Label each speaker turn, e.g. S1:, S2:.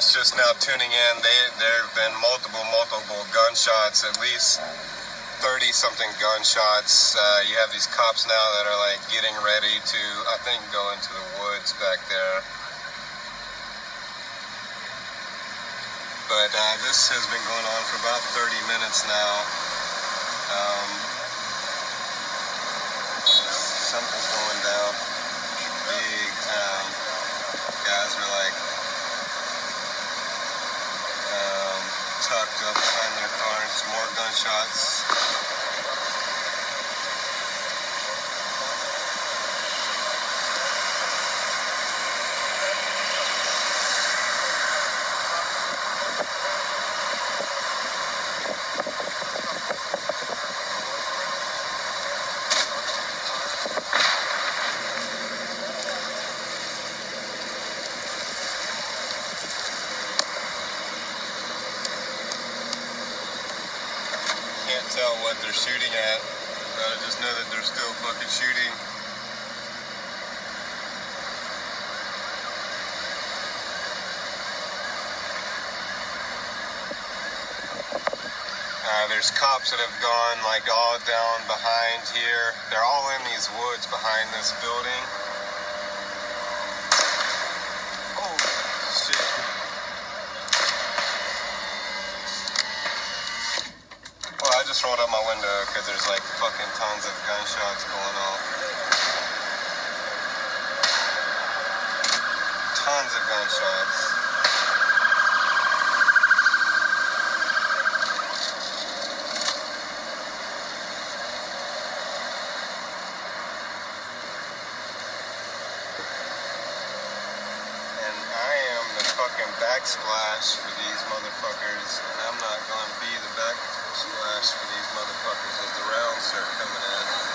S1: just now tuning in, they, there have been multiple, multiple gunshots, at least 30 something gunshots. Uh, you have these cops now that are like getting ready to, I think, go into the woods back there. But uh, this has been going on for about 30 minutes now. Um, something's going down big time. Guys are like um, tucked up behind their cars. More gunshots. Can't tell what they're shooting at, I just know that they're still fucking shooting. Uh, there's cops that have gone like all down behind here. They're all in these woods behind this building. I just rolled up my window because there's like fucking tons of gunshots going off. Tons of gunshots. And I am the fucking backsplash for these motherfuckers, and I'm not gonna be the back smash for these motherfuckers as the rounds start coming in.